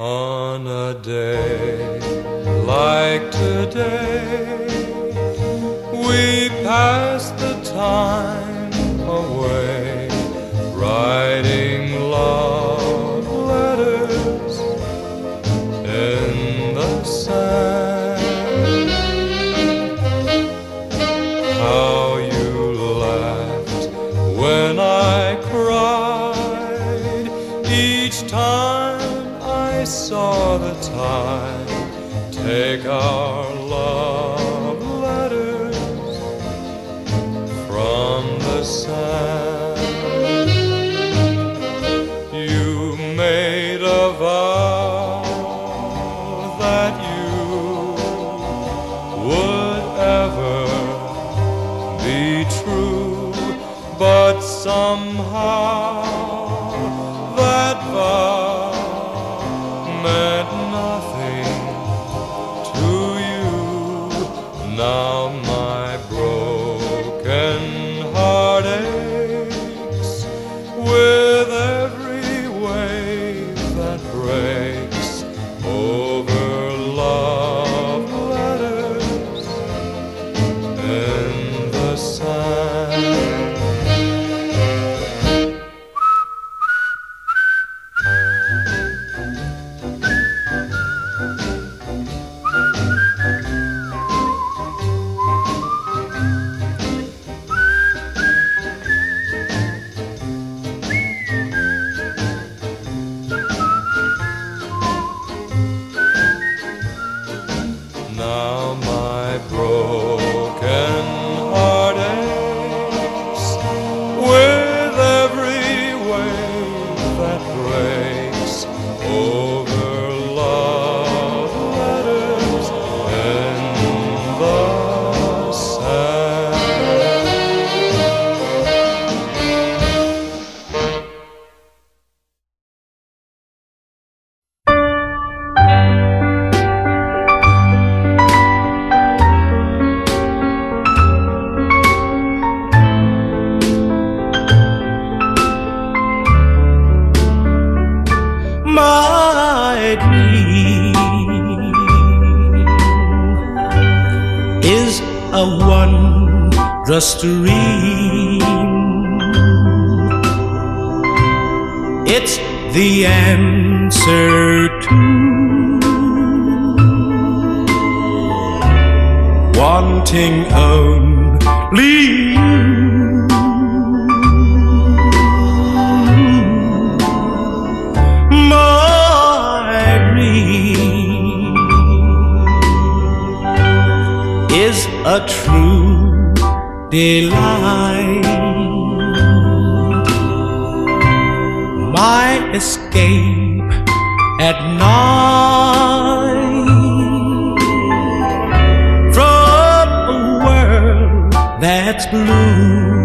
On a day like today, we pass the time away, writing love letters in the sand. How you laughed when I cried each time. I saw the tide take our love letters from the sand. You made a vow that you would ever be true, but somehow that vow Now my dream is a wondrous dream. It's the answer to wanting only delight. My escape at night from a world that's blue.